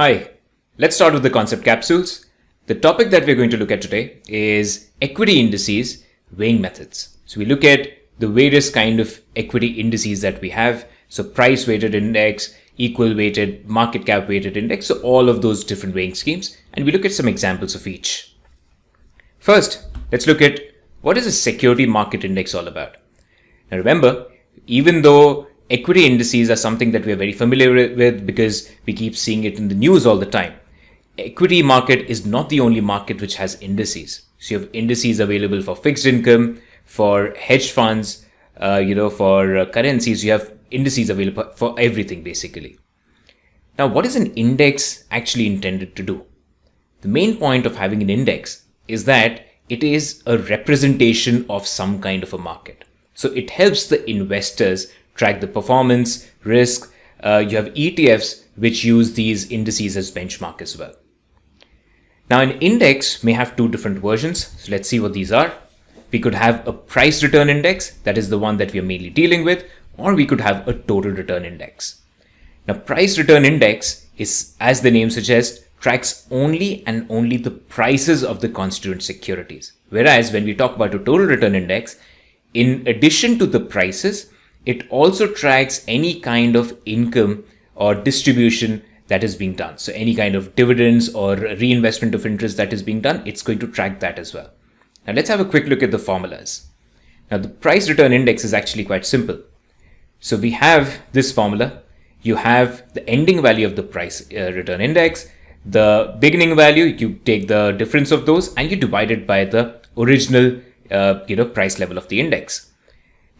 Hi, let's start with the concept capsules. The topic that we're going to look at today is equity indices weighing methods. So we look at the various kind of equity indices that we have. So price weighted index, equal weighted, market cap weighted index. So all of those different weighing schemes. And we look at some examples of each. First, let's look at what is a security market index all about. Now remember, even though equity indices are something that we are very familiar with because we keep seeing it in the news all the time. Equity market is not the only market which has indices. So you have indices available for fixed income, for hedge funds, uh, you know, for uh, currencies. You have indices available for everything basically. Now, what is an index actually intended to do? The main point of having an index is that it is a representation of some kind of a market. So it helps the investors track the performance, risk. Uh, you have ETFs which use these indices as benchmark as well. Now an index may have two different versions. So let's see what these are. We could have a price return index, that is the one that we are mainly dealing with, or we could have a total return index. Now price return index is, as the name suggests, tracks only and only the prices of the constituent securities. Whereas when we talk about a total return index, in addition to the prices, it also tracks any kind of income or distribution that is being done. So any kind of dividends or reinvestment of interest that is being done, it's going to track that as well. Now let's have a quick look at the formulas. Now the price return index is actually quite simple. So we have this formula. You have the ending value of the price uh, return index, the beginning value, you take the difference of those and you divide it by the original uh, you know, price level of the index.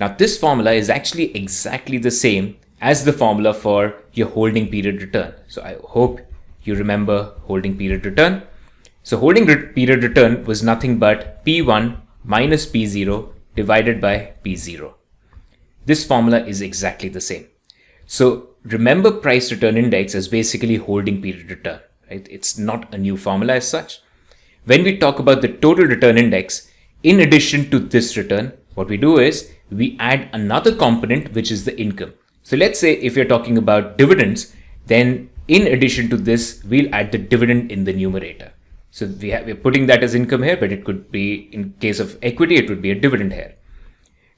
Now this formula is actually exactly the same as the formula for your holding period return. So I hope you remember holding period return. So holding re period return was nothing but P1 minus P0 divided by P0. This formula is exactly the same. So remember price return index as basically holding period return, right? It's not a new formula as such. When we talk about the total return index, in addition to this return, what we do is we add another component, which is the income. So let's say if you're talking about dividends, then in addition to this, we'll add the dividend in the numerator. So we have, we're putting that as income here, but it could be in case of equity, it would be a dividend here.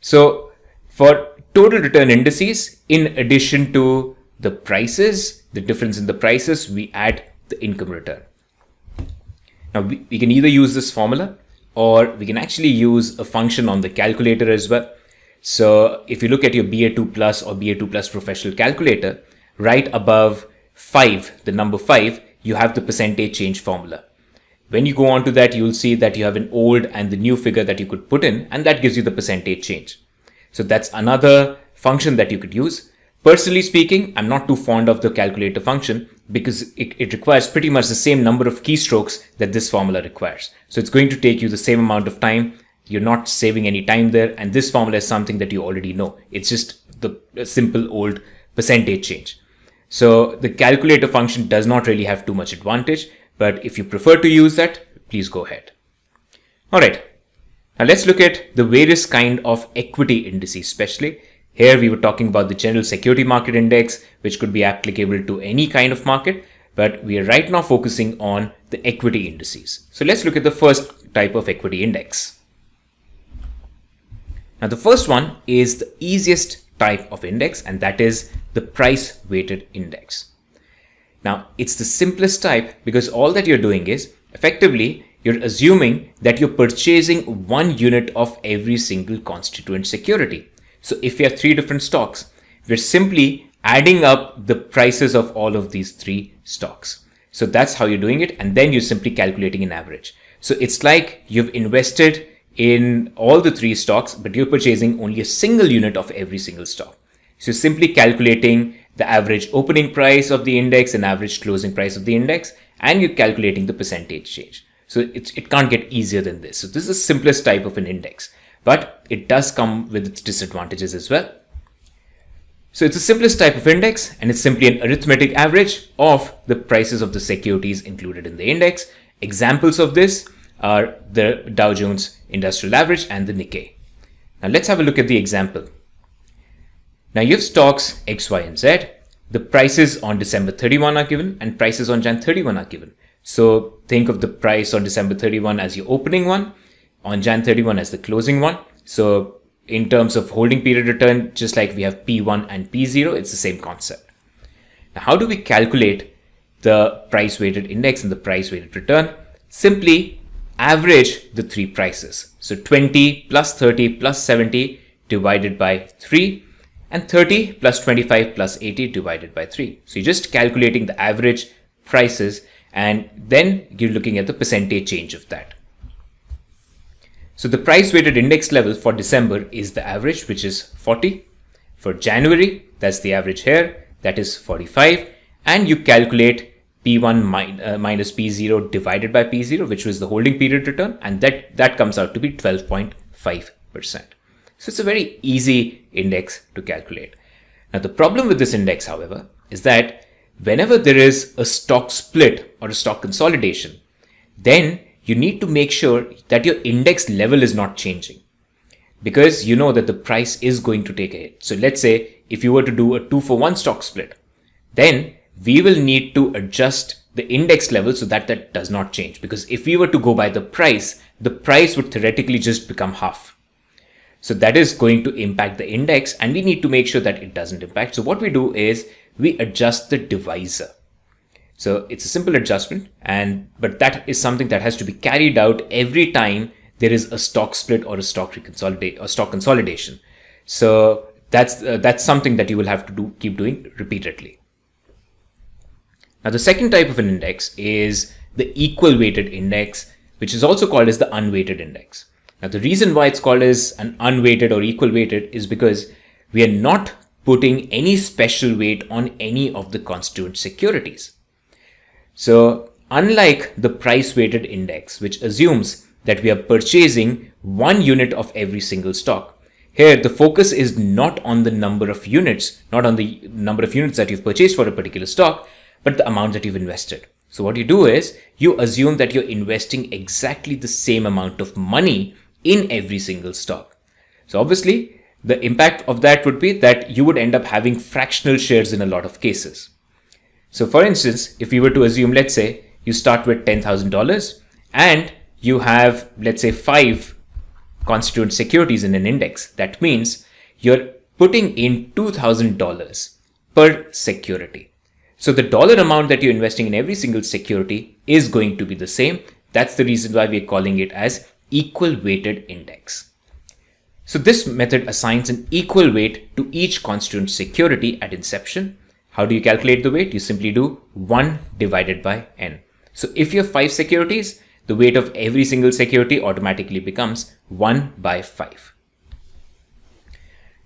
So for total return indices, in addition to the prices, the difference in the prices, we add the income return. Now we, we can either use this formula or we can actually use a function on the calculator as well. So if you look at your BA2 plus or BA2 plus professional calculator, right above five, the number five, you have the percentage change formula. When you go on to that, you'll see that you have an old and the new figure that you could put in, and that gives you the percentage change. So that's another function that you could use. Personally speaking, I'm not too fond of the calculator function because it, it, requires pretty much the same number of keystrokes that this formula requires. So it's going to take you the same amount of time you're not saving any time there. And this formula is something that you already know. It's just the simple old percentage change. So the calculator function does not really have too much advantage, but if you prefer to use that, please go ahead. All right. Now let's look at the various kind of equity indices, especially. Here we were talking about the general security market index, which could be applicable to any kind of market, but we are right now focusing on the equity indices. So let's look at the first type of equity index. Now the first one is the easiest type of index and that is the price weighted index. Now it's the simplest type because all that you're doing is effectively you're assuming that you're purchasing one unit of every single constituent security. So if you have three different stocks, we're simply adding up the prices of all of these three stocks. So that's how you're doing it. And then you're simply calculating an average. So it's like you've invested in all the three stocks, but you're purchasing only a single unit of every single stock. So simply calculating the average opening price of the index and average closing price of the index, and you're calculating the percentage change. So it can't get easier than this. So this is the simplest type of an index, but it does come with its disadvantages as well. So it's the simplest type of index and it's simply an arithmetic average of the prices of the securities included in the index. Examples of this are the Dow Jones Industrial Average and the Nikkei. Now let's have a look at the example. Now you have stocks X, Y, and Z. the prices on December 31 are given and prices on Jan 31 are given. So think of the price on December 31 as your opening one, on Jan 31 as the closing one. So in terms of holding period return, just like we have P1 and P0, it's the same concept. Now, how do we calculate the price weighted index and the price weighted return? Simply average the three prices. So 20 plus 30 plus 70 divided by 3 and 30 plus 25 plus 80 divided by 3. So you're just calculating the average prices and then you're looking at the percentage change of that. So the price weighted index level for December is the average, which is 40. For January, that's the average here, that is 45. And you calculate P1 min uh, minus P0 divided by P0, which was the holding period return, and that, that comes out to be 12.5%. So it's a very easy index to calculate. Now the problem with this index, however, is that whenever there is a stock split or a stock consolidation, then you need to make sure that your index level is not changing because you know that the price is going to take a hit. So let's say if you were to do a two for one stock split, then we will need to adjust the index level so that that does not change. Because if we were to go by the price, the price would theoretically just become half. So that is going to impact the index and we need to make sure that it doesn't impact. So what we do is we adjust the divisor. So it's a simple adjustment and but that is something that has to be carried out every time there is a stock split or a stock reconsolidate or stock consolidation. So that's uh, that's something that you will have to do keep doing repeatedly. Now the second type of an index is the equal weighted index, which is also called as the unweighted index. Now the reason why it's called as an unweighted or equal weighted is because we are not putting any special weight on any of the constituent securities. So unlike the price weighted index, which assumes that we are purchasing one unit of every single stock, here the focus is not on the number of units, not on the number of units that you've purchased for a particular stock, but the amount that you've invested. So what you do is you assume that you're investing exactly the same amount of money in every single stock. So obviously the impact of that would be that you would end up having fractional shares in a lot of cases. So for instance, if you were to assume, let's say you start with $10,000 and you have, let's say five constituent securities in an index. That means you're putting in $2,000 per security. So the dollar amount that you're investing in every single security is going to be the same. That's the reason why we're calling it as equal weighted index. So this method assigns an equal weight to each constituent security at inception how do you calculate the weight? You simply do 1 divided by n. So if you have 5 securities, the weight of every single security automatically becomes 1 by 5.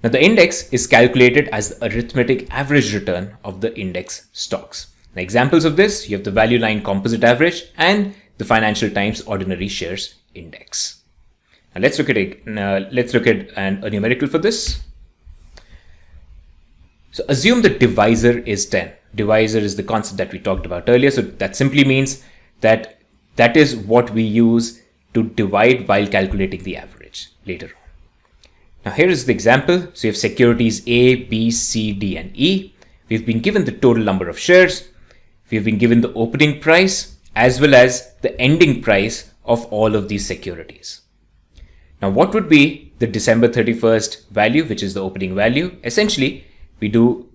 Now the index is calculated as the arithmetic average return of the index stocks. Now examples of this, you have the value line composite average and the Financial Times ordinary shares index. Now let's look at a, uh, let's look at an, a numerical for this. So assume the divisor is 10. Divisor is the concept that we talked about earlier. So that simply means that that is what we use to divide while calculating the average later Now here is the example. So you have securities A, B, C, D, and E. We've been given the total number of shares. We've been given the opening price as well as the ending price of all of these securities. Now what would be the December 31st value, which is the opening value? Essentially, we do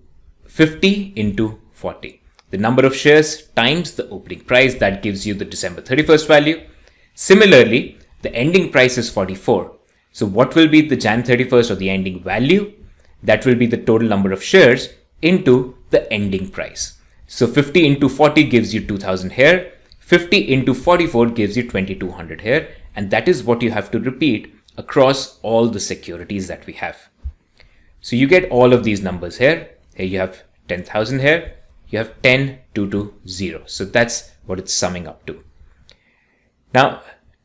50 into 40. The number of shares times the opening price that gives you the December 31st value. Similarly, the ending price is 44. So what will be the Jan 31st or the ending value? That will be the total number of shares into the ending price. So 50 into 40 gives you 2000 here. 50 into 44 gives you 2200 here. And that is what you have to repeat across all the securities that we have. So you get all of these numbers here. Here you have 10,000 here. You have 10, 2 to 0. So that's what it's summing up to. Now,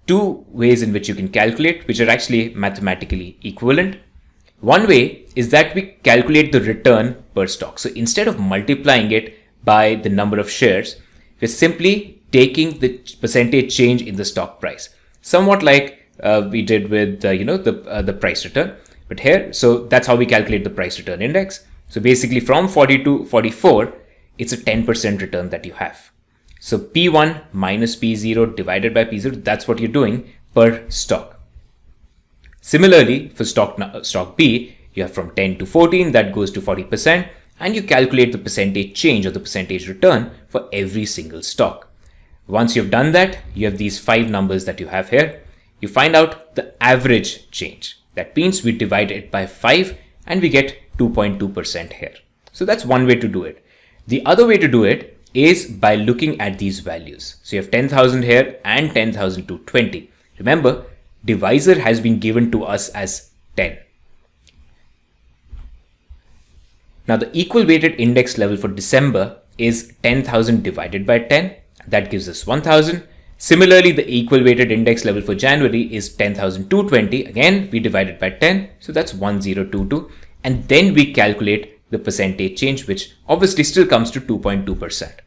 two ways in which you can calculate, which are actually mathematically equivalent. One way is that we calculate the return per stock. So instead of multiplying it by the number of shares, we're simply taking the percentage change in the stock price. Somewhat like uh, we did with, uh, you know, the, uh, the price return. But here, so that's how we calculate the price return index. So basically from 40 to 44, it's a 10% return that you have. So P1 minus P0 divided by P0, that's what you're doing per stock. Similarly, for stock, uh, stock B, you have from 10 to 14, that goes to 40%, and you calculate the percentage change or the percentage return for every single stock. Once you've done that, you have these five numbers that you have here. You find out the average change. That means we divide it by 5 and we get 2.2% here. So that's one way to do it. The other way to do it is by looking at these values. So you have 10,000 here and 10,000 to 20. Remember, divisor has been given to us as 10. Now the equal weighted index level for December is 10,000 divided by 10. That gives us 1,000. Similarly, the equal weighted index level for January is 10,220. Again, we divide it by 10. So that's 1022. And then we calculate the percentage change, which obviously still comes to 2.2%.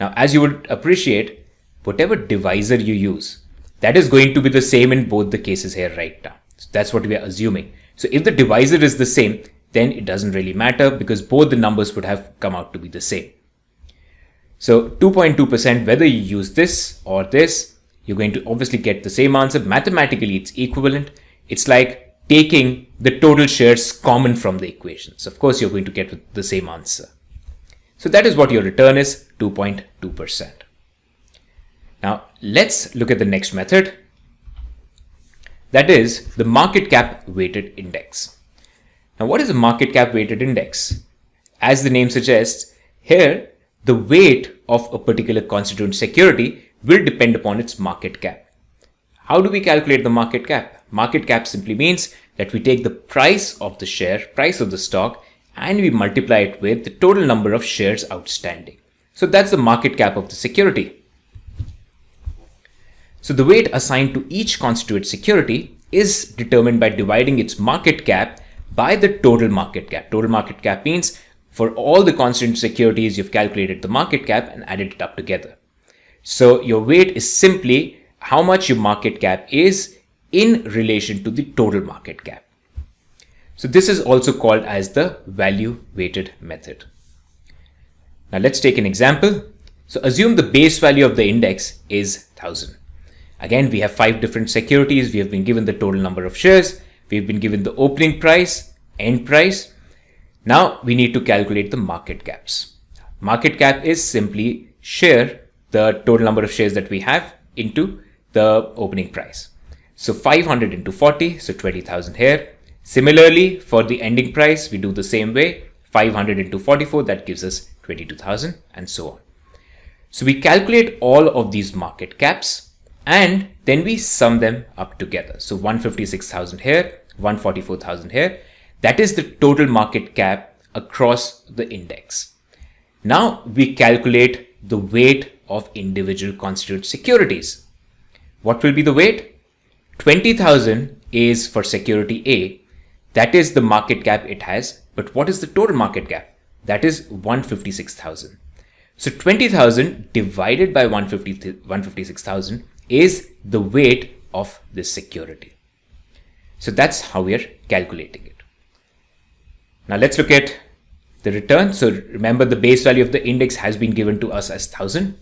Now, as you would appreciate, whatever divisor you use, that is going to be the same in both the cases here right now. So that's what we are assuming. So if the divisor is the same, then it doesn't really matter because both the numbers would have come out to be the same. So 2.2%, whether you use this or this, you're going to obviously get the same answer. Mathematically, it's equivalent. It's like taking the total shares common from the equations. Of course, you're going to get the same answer. So that is what your return is, 2.2%. Now, let's look at the next method. That is the market cap weighted index. Now, what is a market cap weighted index? As the name suggests, here the weight of a particular constituent security will depend upon its market cap. How do we calculate the market cap? Market cap simply means that we take the price of the share, price of the stock, and we multiply it with the total number of shares outstanding. So that's the market cap of the security. So the weight assigned to each constituent security is determined by dividing its market cap by the total market cap. Total market cap means for all the constituent securities, you've calculated the market cap and added it up together. So your weight is simply how much your market cap is in relation to the total market cap. So this is also called as the value weighted method. Now let's take an example. So assume the base value of the index is 1000. Again, we have five different securities. We have been given the total number of shares. We've been given the opening price, end price. Now we need to calculate the market caps. Market cap is simply share the total number of shares that we have into the opening price. So 500 into 40, so 20,000 here. Similarly, for the ending price, we do the same way. 500 into 44, that gives us 22,000 and so on. So we calculate all of these market caps and then we sum them up together. So 156,000 here, 144,000 here. That is the total market cap across the index. Now we calculate the weight of individual constituent securities. What will be the weight? 20,000 is for security A. That is the market cap it has. But what is the total market cap? That is 156,000. So 20,000 divided by 156,000 is the weight of this security. So that's how we are calculating it. Now let's look at the return. So remember the base value of the index has been given to us as 1000.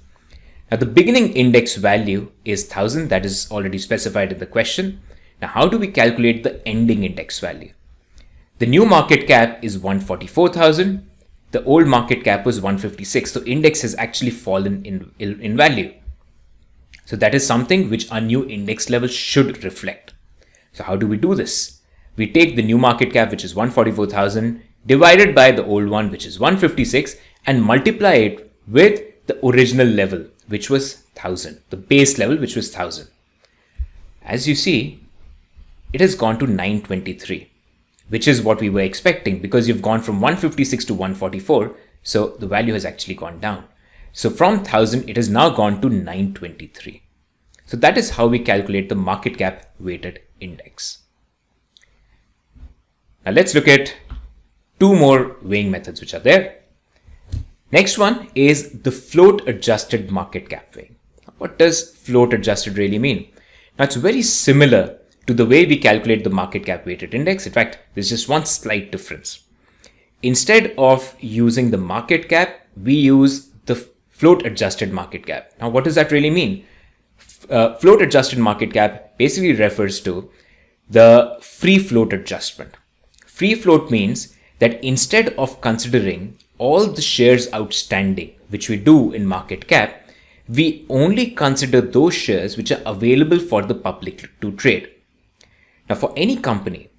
Now the beginning index value is 1000 that is already specified in the question. Now how do we calculate the ending index value? The new market cap is 144,000. The old market cap was 156. So index has actually fallen in, in value. So that is something which our new index level should reflect. So how do we do this? We take the new market cap, which is 144,000, divided by the old one, which is 156, and multiply it with the original level, which was 1000, the base level, which was 1000. As you see, it has gone to 923, which is what we were expecting because you've gone from 156 to 144. So the value has actually gone down. So from 1000, it has now gone to 923. So that is how we calculate the market cap weighted index. Now let's look at two more weighing methods which are there. Next one is the float adjusted market cap weighing. What does float adjusted really mean? Now it's very similar to the way we calculate the market cap weighted index. In fact, there's just one slight difference. instead of using the market cap, we use the float adjusted market cap. Now, what does that really mean? Uh, float adjusted market cap basically refers to the free float adjustment. Free float means that instead of considering all the shares outstanding, which we do in market cap, we only consider those shares which are available for the public to trade. Now, for any company,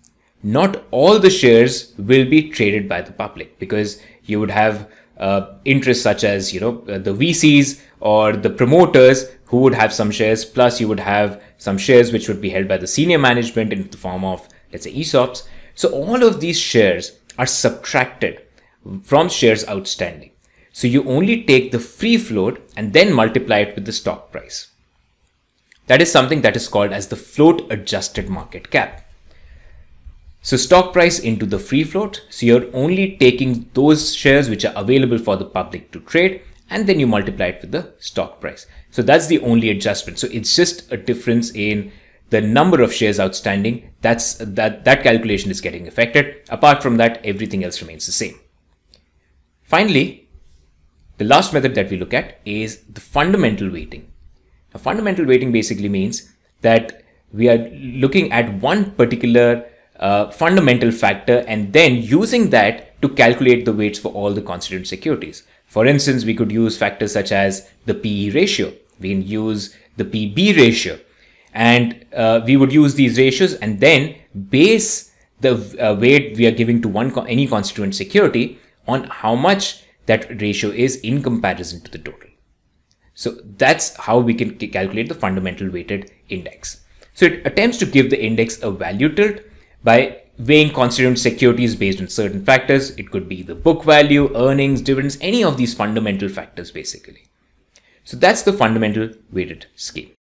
not all the shares will be traded by the public because you would have uh, interests such as you know uh, the VCs or the promoters who would have some shares. Plus you would have some shares which would be held by the senior management in the form of let's say ESOPs so all of these shares are subtracted from shares outstanding. So you only take the free float and then multiply it with the stock price that is something that is called as the float adjusted market cap so stock price into the free float. So you're only taking those shares which are available for the public to trade and then you multiply it with the stock price. So that's the only adjustment. So it's just a difference in the number of shares outstanding. That's that that calculation is getting affected. Apart from that, everything else remains the same. Finally, the last method that we look at is the fundamental weighting. A fundamental weighting basically means that we are looking at one particular uh, fundamental factor and then using that to calculate the weights for all the constituent securities. For instance, we could use factors such as the PE ratio. We can use the PB ratio and uh, we would use these ratios and then base the uh, weight we are giving to one any constituent security on how much that ratio is in comparison to the total. So that's how we can calculate the fundamental weighted index. So it attempts to give the index a value tilt by weighing constituent securities based on certain factors. It could be the book value, earnings, dividends, any of these fundamental factors basically. So that's the fundamental weighted scheme.